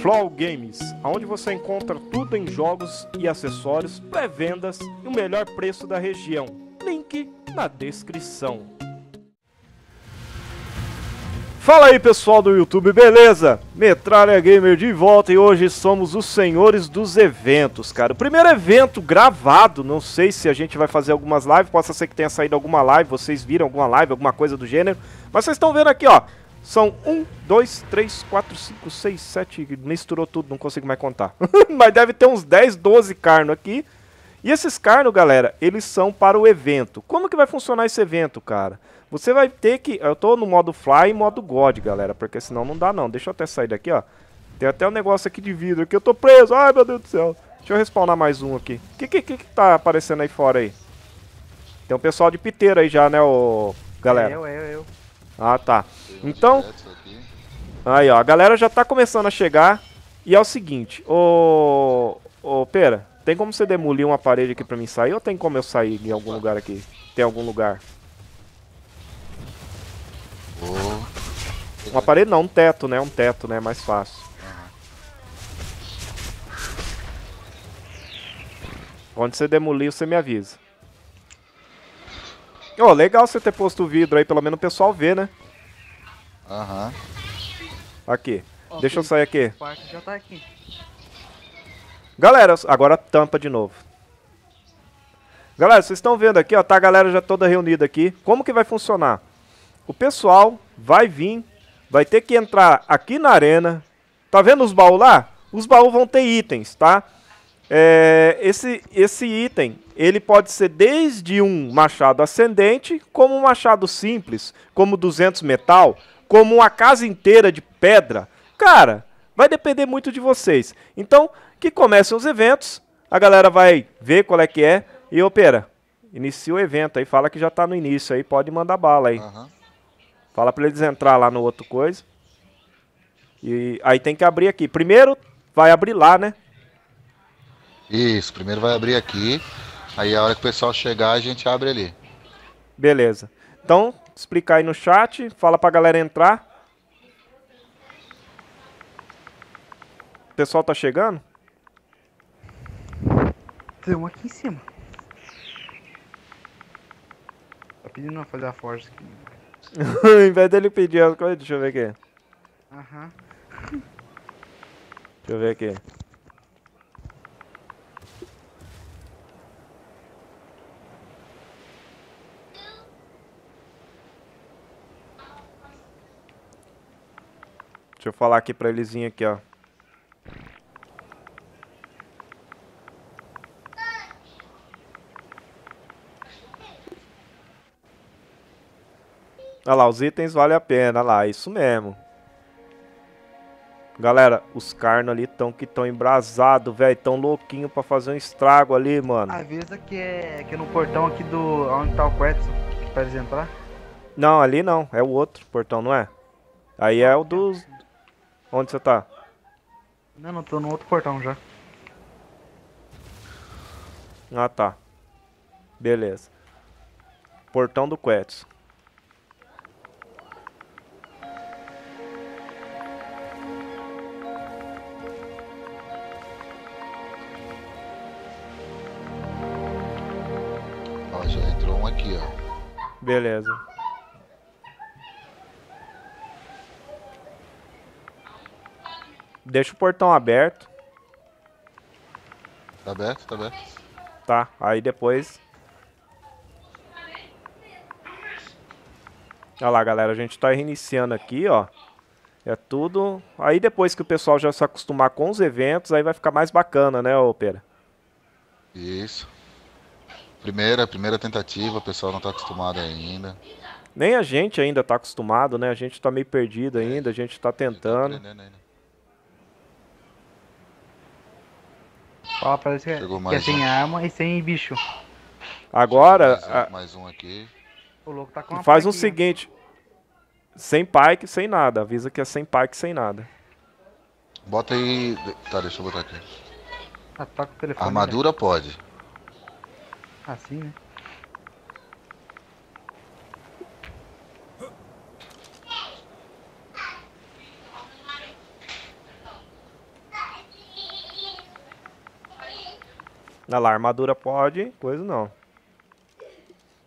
Flow Games, onde você encontra tudo em jogos e acessórios, pré-vendas e o melhor preço da região. Link na descrição. Fala aí pessoal do YouTube, beleza? Metralha Gamer de volta e hoje somos os senhores dos eventos, cara. O primeiro evento gravado, não sei se a gente vai fazer algumas lives, possa ser que tenha saído alguma live, vocês viram alguma live, alguma coisa do gênero. Mas vocês estão vendo aqui, ó, são 1, 2, 3, 4, 5, 6, 7, misturou tudo, não consigo mais contar. Mas deve ter uns 10, 12 carnos aqui. E esses carnos, galera, eles são para o evento. Como que vai funcionar esse evento, cara? Você vai ter que... Eu tô no modo Fly e modo God, galera, porque senão não dá não. Deixa eu até sair daqui, ó. Tem até um negócio aqui de vidro aqui, eu tô preso. Ai, meu Deus do céu. Deixa eu respawnar mais um aqui. O que, que, que, que tá aparecendo aí fora aí? Tem um pessoal de piteira aí já, né, ô... Galera. É eu, eu, eu. Ah, tá. Então... Aí, ó. A galera já tá começando a chegar. E é o seguinte, ô... Ô, Pera, tem como você demolir uma parede aqui pra mim sair ou tem como eu sair em algum lugar aqui? Tem algum lugar? Uma parede não, um teto, né? Um teto, né? Mais fácil. Onde você demolir, você me avisa. Ô, oh, legal você ter posto o vidro aí, pelo menos o pessoal vê, né? Aham. Aqui. Deixa eu sair aqui. O quarto já tá aqui. Galera, agora tampa de novo. Galera, vocês estão vendo aqui, ó, tá a galera já toda reunida aqui. Como que vai funcionar? O pessoal vai vir, vai ter que entrar aqui na arena. Tá vendo os baús lá? Os baús vão ter itens, tá? É, esse, esse item, ele pode ser desde um machado ascendente, como um machado simples, como 200 metal, como uma casa inteira de pedra. Cara, vai depender muito de vocês. Então, que comecem os eventos, a galera vai ver qual é que é e opera. Inicia o evento aí, fala que já tá no início aí, pode mandar bala aí. Aham. Fala pra eles entrar lá no outro coisa. E aí tem que abrir aqui. Primeiro vai abrir lá, né? Isso, primeiro vai abrir aqui. Aí a hora que o pessoal chegar, a gente abre ali. Beleza. Então, explicar aí no chat, fala pra galera entrar. O pessoal tá chegando? Tem um aqui em cima. Tá pedindo pra fazer a forja aqui. Ao invés dele pedir as coisas, deixa eu ver aqui. Aham. Deixa eu ver aqui. Deixa eu falar aqui pra eles virem aqui, ó. Olha lá, os itens valem a pena, olha lá, isso mesmo. Galera, os carnos ali estão que estão embrasados, velho, tão louquinho pra fazer um estrago ali, mano. Avisa que é, que é no portão aqui do. onde tá o Quetzal, que pra eles entrar. Não, ali não, é o outro portão, não é? Aí é o dos... Onde você tá? Não, não, tô no outro portão já. Ah, tá. Beleza. Portão do Quetzal. Ó, já entrou um aqui, ó. Beleza. Deixa o portão aberto, Tá aberto? Tá aberto? tá? Aí depois... Olha lá, galera, a gente tá reiniciando aqui, ó. É tudo... Aí depois que o pessoal já se acostumar com os eventos, aí vai ficar mais bacana, né, ô Pera? Isso. Primeira, primeira tentativa, o pessoal não tá acostumado ainda. Nem a gente ainda tá acostumado, né? A gente tá meio perdido ainda, a gente tá Tá tentando. aprendendo ainda. Fala pra eles que, é- Chegou que é mais sem um. arma e sem bicho. Agora, mais, um, a- mais um aqui. O louco tá com uma faz um plaquinha. seguinte. Sem pike, sem nada. Avisa que é sem pike, sem nada. Bota aí. Tá, deixa eu botar aqui. Ah, tá o telefone. Armadura pode. né? Assim, né? Olha lá, armadura pode, coisa não.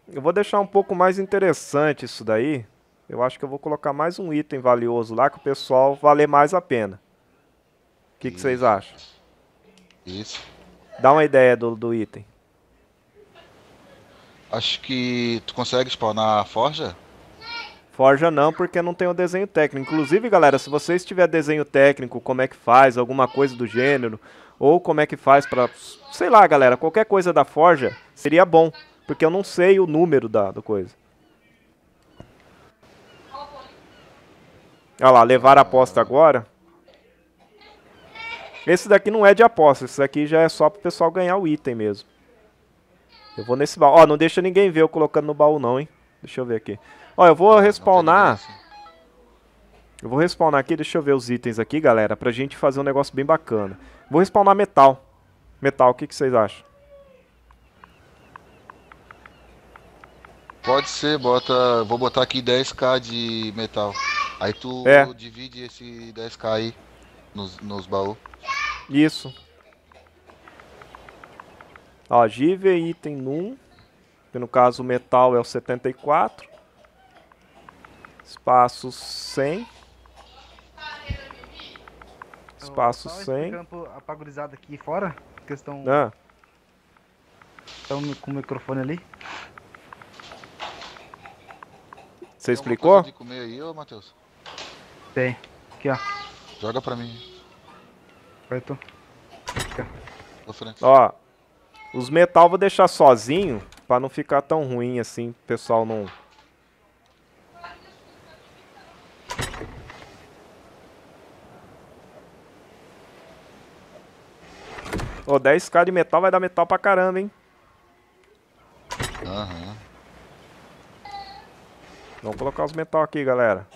Eu vou deixar um pouco mais interessante isso daí. Eu acho que eu vou colocar mais um item valioso lá que o pessoal valer mais a pena. O que, que vocês acham? Isso. Dá uma ideia do, do item. Acho que tu consegue spawnar a forja? Forja não, porque não tem o desenho técnico. Inclusive, galera, se vocês tiver desenho técnico, como é que faz, alguma coisa do gênero, ou como é que faz pra... Sei lá, galera, qualquer coisa da Forja, seria bom. Porque eu não sei o número da, da coisa. Olha lá, levar a aposta agora. Esse daqui não é de aposta, esse daqui já é só pro pessoal ganhar o item mesmo. Eu vou nesse baú. Ó, não deixa ninguém ver eu colocando no baú não, hein. Deixa eu ver aqui. Ó, eu vou respawnar... Eu vou respawnar aqui, deixa eu ver os itens aqui, galera, pra gente fazer um negócio bem bacana. Vou respawnar metal. Metal, o que, que vocês acham? Pode ser, bota. Vou botar aqui 10k de metal. Aí tu É. divide esse 10k aí nos, nos baús. Isso. Ó, Give item 1. Que no caso o metal é o 74. Espaço 100. Espaço Só 100. explicando pro- a pagurizada aqui fora, que estão Ah, estão com o microfone ali. você Tem explicou? de comer aí, ô Matheus? Tem. Aqui, ó. Joga pra mim. Apertou. Ô, frente. Ó, os metal vou deixar sozinho pra não ficar tão ruim assim, o pessoal não. Ô, 10k de metal vai dar metal pra caramba, hein? Aham. Vamos colocar os metal aqui, galera.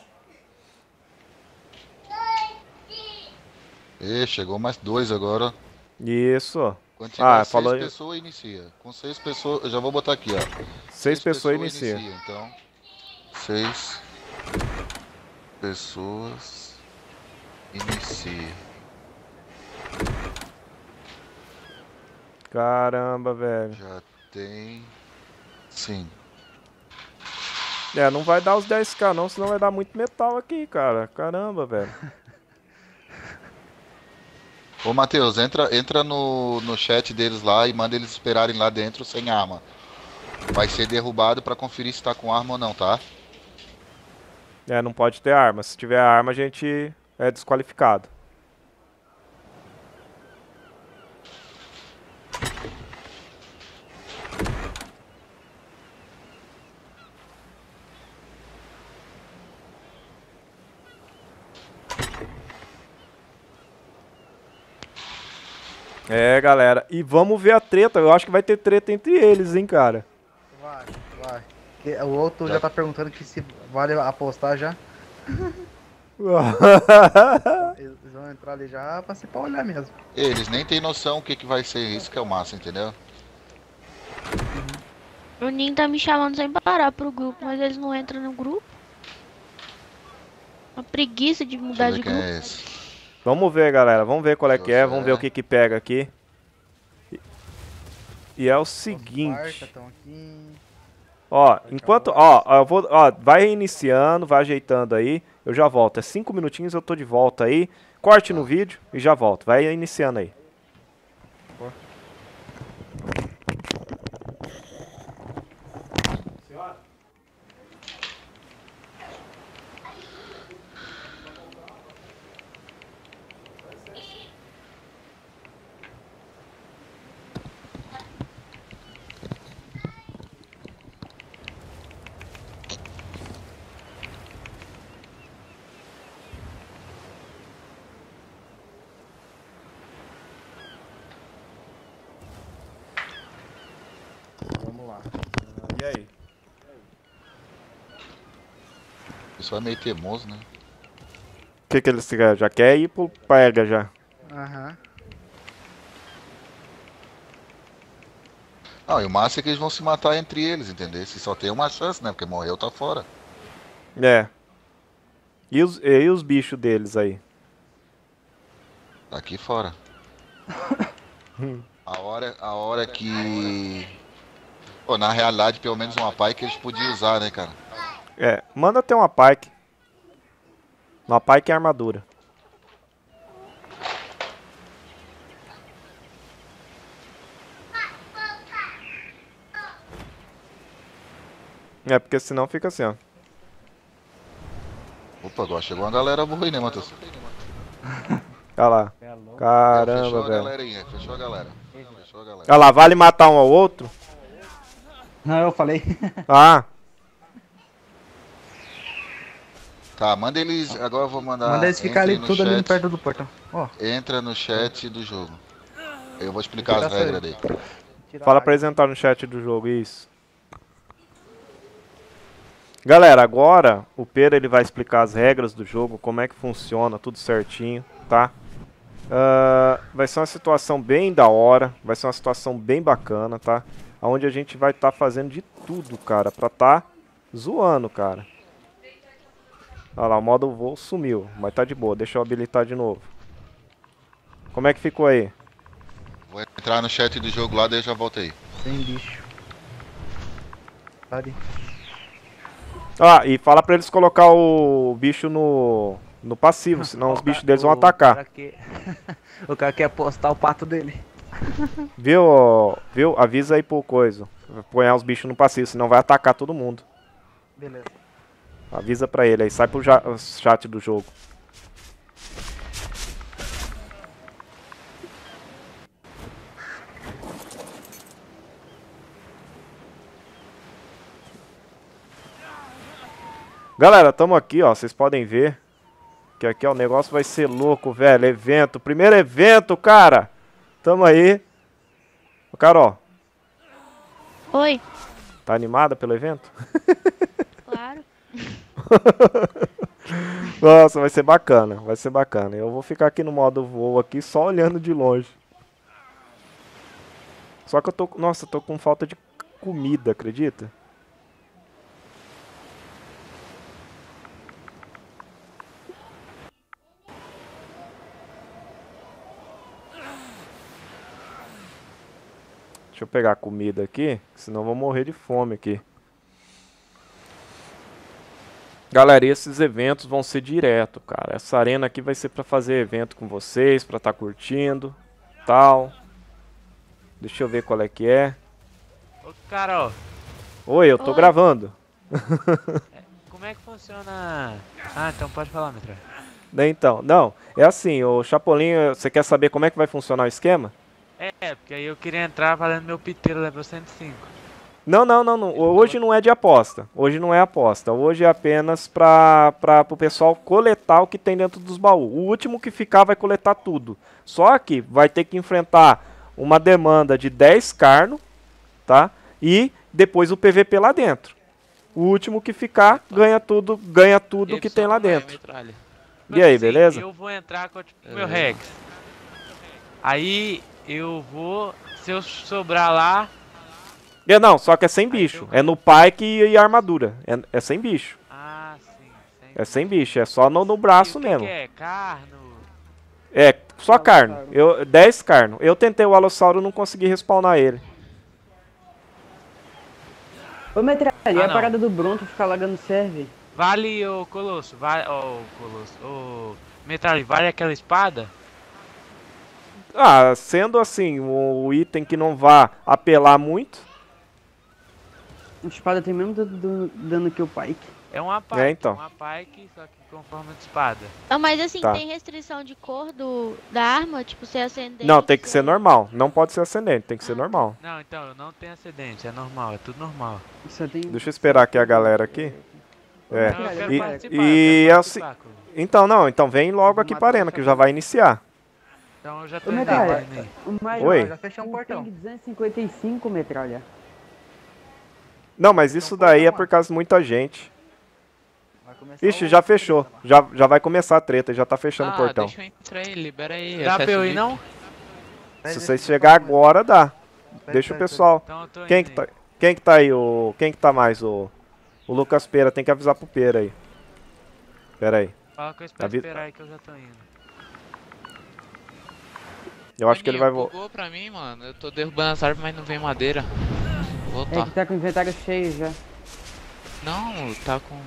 E chegou mais dois agora. Isso. Quando Ah, seis falou pessoas, inicia. Com seis pessoas, eu já vou botar aqui, ó. Seis pessoas inicia. Então, seis pessoas inicia. Caramba, velho. Já tem. Sim. É, não vai dar os 10k não, senão vai dar muito metal aqui, cara. Caramba, velho. Ô Matheus, entra, entra no, no chat deles lá e manda eles esperarem lá dentro sem arma. Vai ser derrubado pra conferir se tá com arma ou não, tá? É, não pode ter arma. Se tiver arma, a gente é desqualificado. É, galera. E vamos ver a treta. Eu acho que vai ter treta entre eles, hein, cara. Vai, vai. O outro já. Já. tá perguntando que se vale apostar já. Eles vão entrar ali já pra ser pra olhar mesmo. Eles nem tem noção o que, que vai ser isso que é o massa, entendeu? O Ninho tá me chamando sem parar pro grupo, mas eles não entram no grupo. Uma preguiça de mudar de grupo. é esse. Vamos ver, galera. Vamos ver qual é que é. Vamos ver o que que pega aqui. E- é o seguinte. Ó, enquanto... Ó, ó, eu vou... Ó, vai reiniciando, vai ajeitando aí. Eu já volto. É cinco minutinhos, eu tô de volta aí. Corte no vídeo e já volto. Vai iniciando aí. Vamos lá. E aí? O pessoal é meio teimoso, né? O que que eles querem? Já quer ir pro pega já. Aham. Não, e o massa é que eles vão se matar entre eles, entendeu? Se só tem uma chance, né? Porque morreu, tá fora. É. E os, e os bichos deles aí? Tá aqui fora. A hora, a hora que. Pô, na realidade, pelo menos uma pike eles podiam usar, né, cara? É, manda ter uma pike. Uma pike é armadura. É, porque senão fica assim, ó. Opa, agora chegou uma galera boa aí, né, Matheus? Olha lá. É. Caramba, fechou a velho. galera aí, fechou a galera. Fechou a galera. Olha lá, vale matar um ao outro? Não, eu falei. Ah, Tá, manda eles. Agora eu vou mandar. Manda eles ficar ali tudo ali chat, perto do portão. Ó, Entra no chat do jogo. Eu vou explicar as regras dele. fala pra eles entrar no chat do jogo, isso. Galera, agora o Pera ele vai explicar as regras do jogo, como é que funciona, tudo certinho, tá? Ah, vai ser uma situação bem da hora, vai ser uma situação bem bacana, tá? Onde a gente vai estar fazendo de tudo, cara, pra tá zoando, cara. Olha lá, o modo voo sumiu, mas tá de boa, deixa eu habilitar de novo. Como é que ficou aí? Vou entrar no chat do jogo lá, daí eu já volto aí. Sem bicho. Ali. Ah, e fala pra eles colocar o bicho no, no passivo, senão os bichos deles vão O atacar. cara quer- o cara quer postar o pato dele. Viu, viu? Avisa aí pro coisa. Põe os bichos no passivo, senão vai atacar todo mundo. Beleza. Avisa pra ele aí, sai pro ja- chat do jogo. Galera, tamo aqui, ó. Vocês podem ver que aqui ó, o negócio vai ser louco, velho. Evento, primeiro evento, cara. Tamo aí. Ô, Carol, Oi, tá animada pelo evento? Nossa, vai ser bacana, vai ser bacana. Eu vou ficar aqui no modo voo aqui só olhando de longe. Só que eu tô, nossa, tô com falta de comida, acredita? Deixa eu pegar comida aqui, senão eu vou morrer de fome aqui. Galera, e esses eventos vão ser direto, cara. Essa arena aqui vai ser pra fazer evento com vocês, pra tá curtindo, tal. Deixa eu ver qual é que é. Ô, Carol, Oi, eu tô Oi. gravando. como é que funciona... Ah, então pode falar, Metra. Né, Então, não, é assim, o Chapolin, você quer saber como é que vai funcionar o esquema? É, porque aí eu queria entrar valendo meu piteiro level 105. Não, não, não, não. Hoje não é de aposta. Hoje não é aposta. Hoje é apenas para o pessoal coletar o que tem dentro dos baús. O último que ficar vai coletar tudo. Só que vai ter que enfrentar uma demanda de 10 carno, tá? E depois o PVP lá dentro. O último que ficar ganha tudo, ganha tudo que tem lá dentro. E aí, beleza? Eu vou entrar com tipo, meu Rex. Aí eu vou... Se eu sobrar lá... É, não, só que é sem bicho. É no pike e, e armadura. É, é sem bicho. Ah, sim. Sem... É sem bicho. É só no, no braço E o que mesmo. Que é? Carno... É, só carno. Eu, 10 carno. Eu tentei o Alossauro não consegui respawnar ele. Ô, Metralha, e Ah, a parada do Bronto ficar lagando serve? Vale, ô Colosso, vale, ô Colosso, ô Metralha, vale aquela espada? Ah, sendo assim, o, o item que não vá apelar muito. A espada tem mesmo dano, dano- dano que o Pike. É uma pike, É, então. uma pike, só que com forma de espada. Não, mas assim, Tá. tem restrição de cor do, da arma? Tipo, ser ascendente? Não, tem que ser ser- normal. Não pode ser ascendente, tem que ser Ah. normal. Não, então, eu não tenho acidente, é normal, é tudo normal. Tem... Deixa eu esperar aqui a galera aqui. É. Não, eu quero E- e eu é quero o se-. Então, não, então vem logo aqui pra arena, que já vai iniciar. Então eu já tô indo, o Oi. Já fechou um portão. ping 255, Metralha. Não, mas isso daí é por causa de muita gente. Ixi, já fechou. Já, já vai começar a treta, já tá fechando ah, o portão. deixa eu entrar aí, libera aí. Dá pra eu ir não? Se vocês chegar agora, dá. Deixa o pessoal. Então eu Quem que tá, quem que tá aí? O, quem que tá mais? O, o Lucas Pera, tem que avisar pro Pera aí. Pera aí. Fala com esse pra Avi- esperar aí que eu já tô indo. Eu acho que ele vai voltar. bugou pra mim, mano. Eu tô derrubando as árvores, mas não vem madeira. Vou É voltar. que tá com o inventário cheio já. Não, tá com.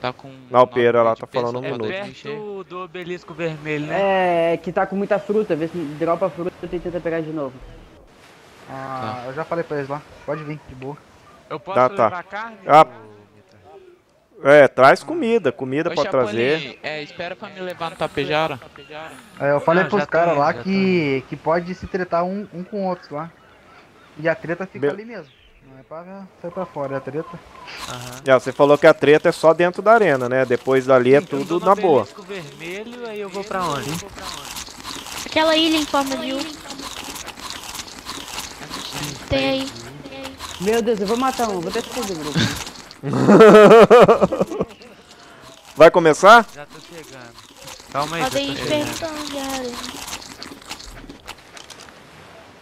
Tá com. Não, o Pera lá nove tá falando um é minuto. perto do obelisco vermelho, né? É, que tá com muita fruta, vê se dropa a fruta e tenta pegar de novo. Ah, eu já falei pra eles lá. Pode vir, de boa. Eu posso Tá, tá. carne? Ah. É, traz comida, comida Ô, pode trazer. É, espera pra me levar no tapejara. É, eu falei Não, pros já caras lá que, que pode se tretar um, um com o outro lá. E a treta fica Be- ali mesmo. Não é pra sair pra fora, é a treta. Aham. É, você falou que a treta é só dentro da arena, né? Depois dali é Então, tudo na boa. vermelho, aí eu vou pra onde? Aquela ilha em forma de U. Tem aí. Meu Deus, eu vou matar um, vou até sair do grupo. Vai começar? Já tô chegando. Calma aí, já Podem tô ir chegando.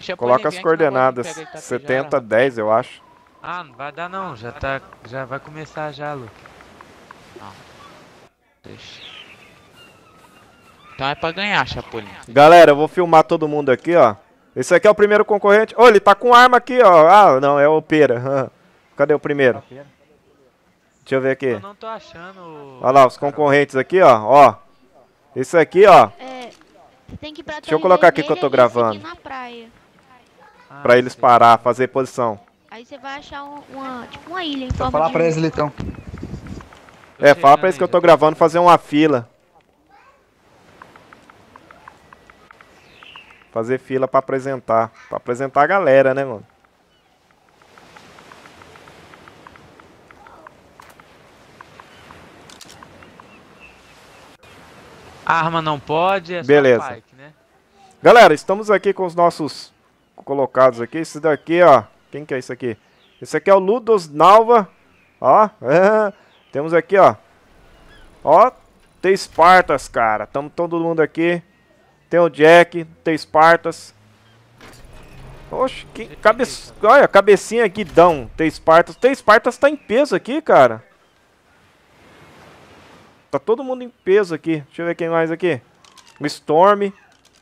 Chapolin, Coloca as coordenadas. pega aí, 70, tapejara. 10, eu acho. Ah, não vai dar não, já tá. Já vai começar já, Luke. Não. Deixa. Então é pra ganhar, Chapolin. Galera, eu vou filmar todo mundo aqui, ó. Esse aqui é o primeiro concorrente. Ô, ele tá com arma aqui, ó. Ah, não, é o Pera. Cadê o primeiro? Deixa eu ver aqui. Eu não tô achando. Olha lá, os concorrentes aqui, ó. Ó. Esse aqui, ó. É. Você tem que ir pra Deixa eu colocar aqui que eu tô gravando. Ah, Pra eles sei. parar, fazer posição. Aí você vai achar um- uma, tipo uma ilha em Vou forma falar de pra eles, Litão. É, fala chegando pra eles que eu tô gravando, fazer uma fila. Fazer fila pra apresentar. Pra apresentar a galera, né, mano? Arma não pode, é Beleza. só Pike, né? Galera, estamos aqui com os nossos colocados aqui. Esse daqui, ó. Quem que é isso aqui? Esse aqui é o Ludos Nalva. Ó. é. Temos aqui, ó. Ó. Tem Spartas, cara. Tamo todo mundo aqui. Tem o Jack. Tem Spartas. Oxe, que cabe... Olha, cabecinha guidão. Tem Spartas. Tem Spartas tá em peso aqui, cara. Tá todo mundo em peso aqui. Deixa eu ver quem mais aqui. O Storm.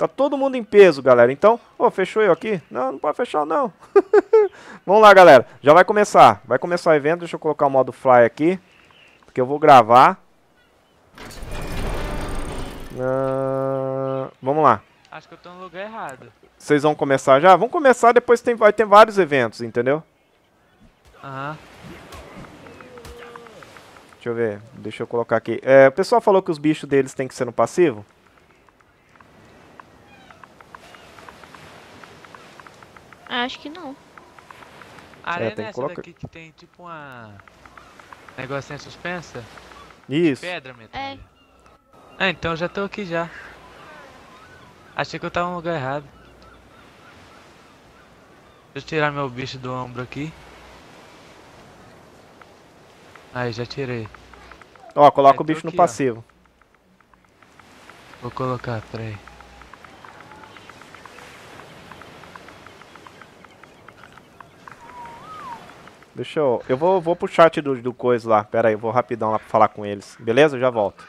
Tá todo mundo em peso, galera. Então, ô, fechou eu aqui? Não, não pode fechar não. Vamos lá, galera. Já vai começar. Vai começar o evento. Deixa eu colocar o modo fly aqui. Porque eu vou gravar. Ah, vamos lá. Acho que eu tô no lugar errado. Vocês vão começar já? Vamos começar, depois tem, vai ter vários eventos, entendeu? Aham. Deixa eu ver. Deixa eu colocar aqui. É, o pessoal falou que os bichos deles tem que ser no passivo? Acho que não. A arena tem é que essa colocar- daqui que tem tipo uma. Negocinho suspensa? Isso. Pedra, mesmo. É. Ah, então eu já tô aqui já. Achei que eu tava no lugar errado. Deixa eu tirar meu bicho do ombro aqui. Aí, já tirei. Ó, coloca É, o bicho tô no aqui, ó. passivo. Vou colocar, peraí. Deixa eu. Eu vou, vou pro chat do, do coisa lá. Pera aí, eu vou rapidão lá pra falar com eles. Beleza? Eu já volto.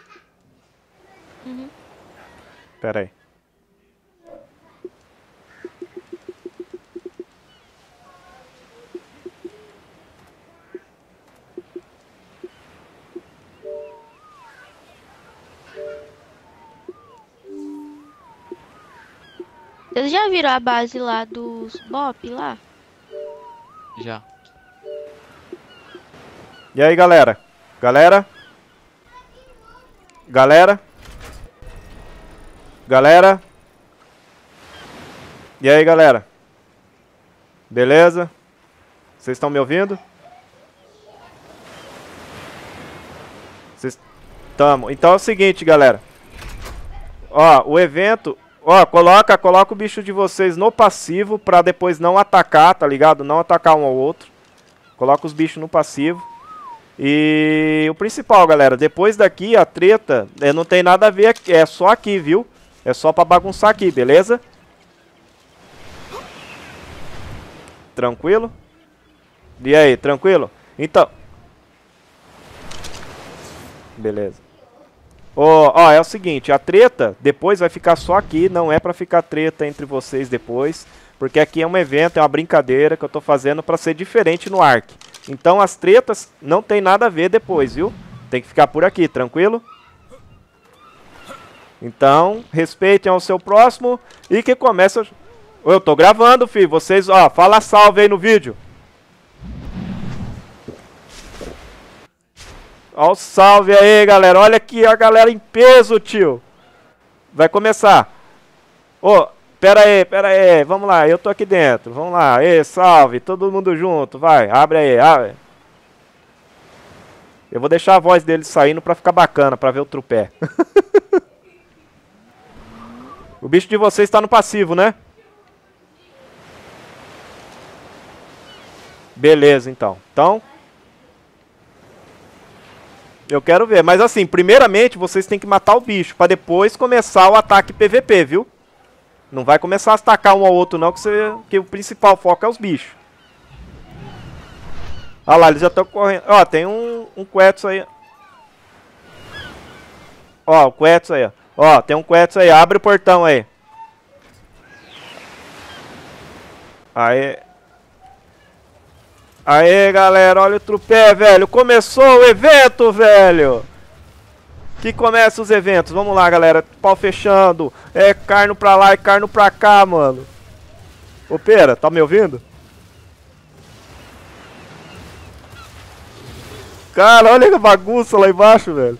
Uhum. Pera aí. Vocês já viram a base lá dos Bop lá? Já. E aí, galera? Galera? Galera? Galera? E aí, galera? Beleza? Vocês estão me ouvindo? Estão. Então é o seguinte, galera. Ó, o evento, ó, coloca, coloca o bicho de vocês no passivo pra depois não atacar, tá ligado? Não atacar um ao outro. Coloca os bichos no passivo. E o principal, galera, depois daqui a treta é, não tem nada a ver, aqui, é só aqui, viu? É só pra bagunçar aqui, beleza? Tranquilo? E aí, tranquilo? Então. Beleza. Ó, ó, é o seguinte, a treta depois vai ficar só aqui, não é pra ficar treta entre vocês depois, porque aqui é um evento, é uma brincadeira que eu tô fazendo pra ser diferente no Ark. Então as tretas não tem nada a ver depois, viu? Tem que ficar por aqui, tranquilo? Então, respeitem ao seu próximo e que começa... Eu tô gravando, filho. Vocês, ó, fala salve aí no vídeo. Ó o salve aí, galera. Olha aqui a galera em peso, tio. Vai começar. Ô, pera aí, pera aí. Vamos lá, eu tô aqui dentro. Vamos lá. Ê, salve. Todo mundo junto. Vai, abre aí, abre. Eu vou deixar a voz deles saindo pra ficar bacana, pra ver o trupé. o bicho de vocês tá no passivo, né? Beleza, então. Então, eu quero ver. Mas assim, primeiramente vocês têm que matar o bicho. Pra depois começar o ataque PVP, viu? Não vai começar a atacar um ao outro não. Que, você, que o principal foco é os bichos. Olha lá, eles já estão correndo. Ó, tem um, um Quetzal aí. Ó, o Quetzal aí. Ó, tem um Quetzal aí. Abre o portão aí. Aí. Aê, galera, olha o trupé, velho. Começou o evento, velho. Que começa os eventos. Vamos lá, galera. Pau fechando. É carno pra lá e carno pra cá, mano. Ô, Pera, tá me ouvindo? Cara, olha a bagunça lá embaixo, velho.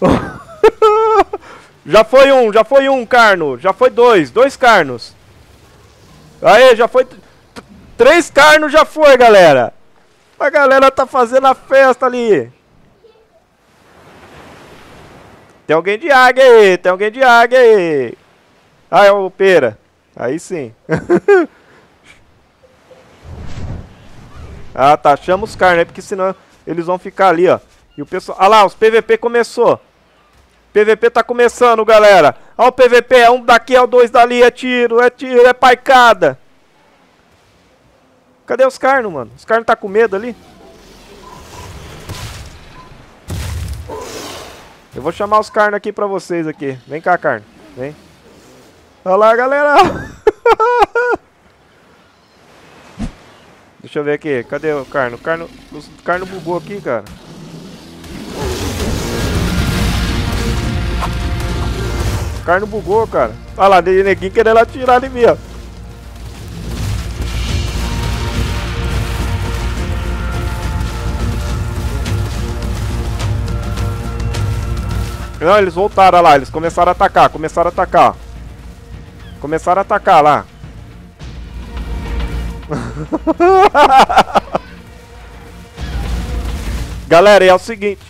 já foi um, já foi um carno. Já foi dois, dois carnos. Aí, já foi. Três carnos já foi, galera. A galera tá fazendo a festa ali. Tem alguém de águia aí, tem alguém de águia aí. Ah, é o pera. Aí sim. ah, tá. Chama os carnos aí, porque senão eles vão ficar ali, ó. E o pessoal... Ah lá, os PVP começou. PVP tá começando, galera. Ó o PVP, é um daqui, é o dois dali, é tiro, é tiro, é paicada. Cadê os carnos, mano? Os carnos tá com medo ali? Eu vou chamar os carnos aqui pra vocês aqui. Vem cá, carno. Vem. Olha lá, galera. Deixa eu ver aqui. Cadê o carno? O carno, o carno bugou aqui, cara. O carno bugou, cara. Olha lá, neguinho querendo atirar em mim, ó. Não, eles voltaram lá, eles começaram a atacar, começaram a atacar. Começaram a atacar lá. Galera, é o seguinte.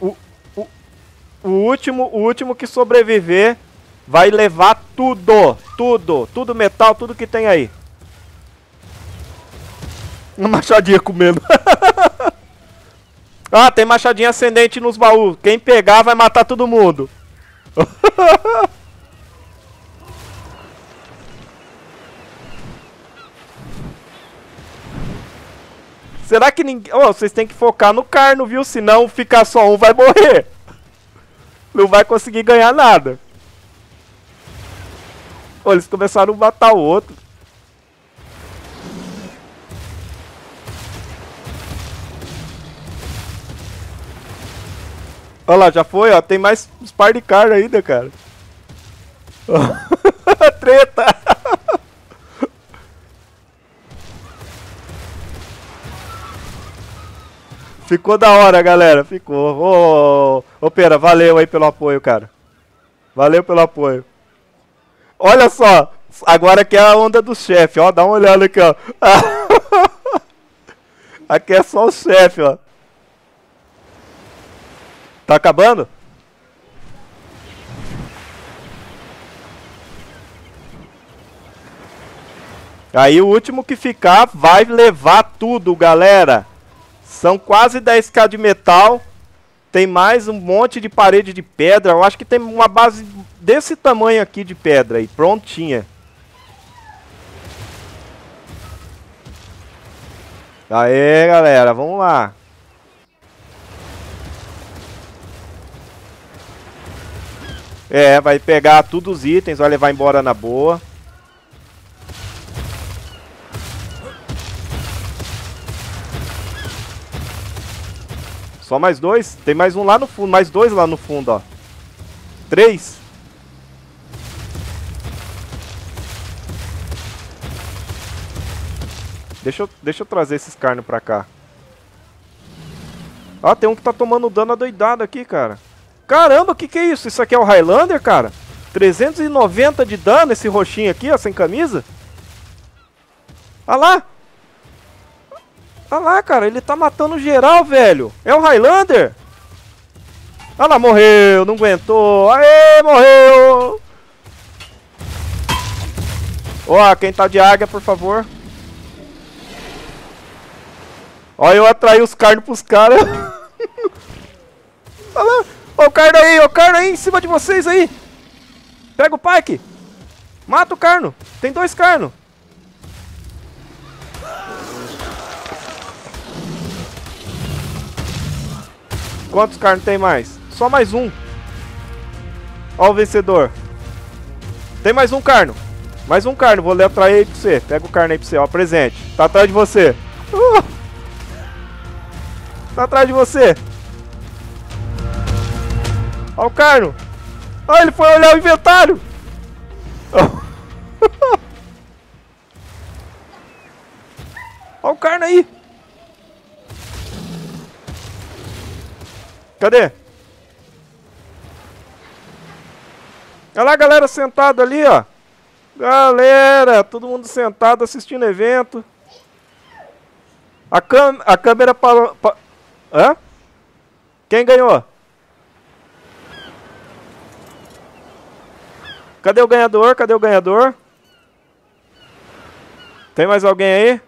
O, o, o, último, o último que sobreviver vai levar tudo. Tudo. Tudo metal, tudo que tem aí. Uma machadinha comendo. Ah, tem machadinha ascendente nos baús. Quem pegar vai matar todo mundo. Será que ninguém... Oh, vocês têm que focar no carno, viu? Senão ficar só um vai morrer. Não vai conseguir ganhar nada. Oh, eles começaram a matar o outro. Olha lá, já foi, ó. Tem mais uns par de carne ainda, cara. Treta! Ficou da hora, galera. Ficou. Ô, ô, ô, Pera, valeu aí pelo apoio, cara. Valeu pelo apoio. Olha só. Agora aqui é a onda do chefe, ó. Dá uma olhada aqui, ó. aqui é só o chefe, ó. Tá acabando? Aí o último que ficar vai levar tudo, galera. São quase 10k de metal. Tem mais um monte de parede de pedra. Eu acho que tem uma base desse tamanho aqui de pedra aí, prontinha. Aê, galera, vamos lá. É, vai pegar todos os itens, vai levar embora na boa. Só mais dois? Tem mais um lá no fundo, mais dois lá no fundo, ó. Três. Deixa eu, deixa eu trazer esses carnes pra cá. Ó, tem um que tá tomando dano adoidado aqui, cara. Caramba, o que que é isso? Isso aqui é o Highlander, cara? 390 de dano esse roxinho aqui, ó, sem camisa. Olha lá. Olha lá, cara, ele tá matando geral, velho. É o Highlander. Olha lá, morreu, não aguentou. Aê, morreu. Ó, quem tá de águia, por favor. Ó, eu atraí os carnos pros caras. Olha lá. O carno aí, o carno aí em cima de vocês aí. Pega o Pike. Mata o carno. Tem dois carnos. Quantos carnos tem mais? Só mais um. Ó o vencedor. Tem mais um carno. Mais um carno. Vou atrair aí pra você. Pega o carno aí pra você. Ó, presente. Tá atrás de você. Uh! Tá atrás de você. Ó o carno. Ó, ele foi olhar o inventário. Ó o carno aí. Cadê? Olha lá a galera sentada ali, ó. Galera, todo mundo sentado assistindo evento. A, cam a câmera parou... Pa Hã? Quem ganhou? Cadê o ganhador? Cadê o ganhador? Tem mais alguém aí?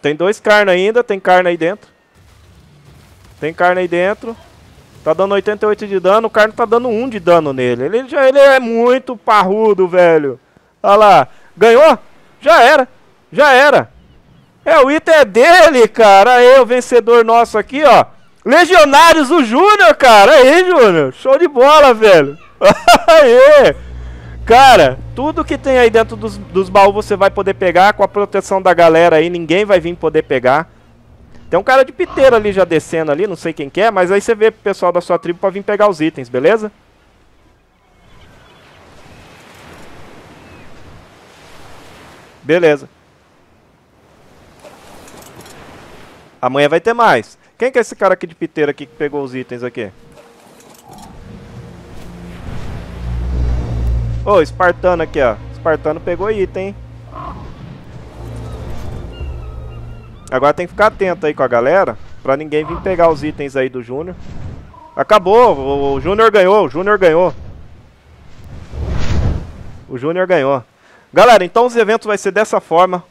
Tem dois carne ainda, tem carne aí dentro. Tem carne aí dentro. Tá dando 88 de dano, o carne tá dando 1 de dano nele. Ele, já, ele é muito parrudo, velho. Olha lá. Ganhou? Já era. Já era. É, o item é dele, cara. Aí, o vencedor nosso aqui, ó. Legionários, o Júnior, cara. Aí, Júnior. Show de bola, velho. Aê. Cara, tudo que tem aí dentro dos, dos baús você vai poder pegar com a proteção da galera aí. Ninguém vai vir poder pegar. Tem um cara de piteiro ali já descendo ali, não sei quem que é, mas aí você vê pro pessoal da sua tribo pra vir pegar os itens, beleza? Beleza. Amanhã vai ter mais. Quem que é esse cara aqui de piteiro aqui que pegou os itens aqui? Ô, oh, Espartano aqui, ó. Espartano pegou item? Agora tem que ficar atento aí com a galera, pra ninguém vir pegar os itens aí do Júnior. Acabou, o Júnior ganhou, o Júnior ganhou. O Júnior ganhou. Galera, então os eventos vai ser dessa forma.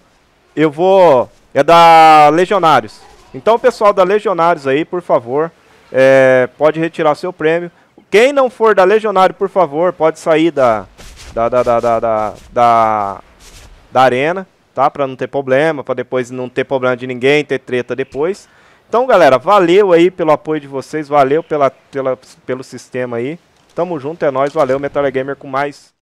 Eu vou... É da Legionários. Então, pessoal da Legionários aí, por favor, é, pode retirar seu prêmio. Quem não for da Legionário, por favor, pode sair da, da, da, da, da, da, da, da arena, tá? Pra não ter problema, pra depois não ter problema de ninguém, ter treta depois. Então, galera, valeu aí pelo apoio de vocês, valeu pela, pela, pelo sistema aí. Tamo junto, é nóis, valeu, Metal Gamer com mais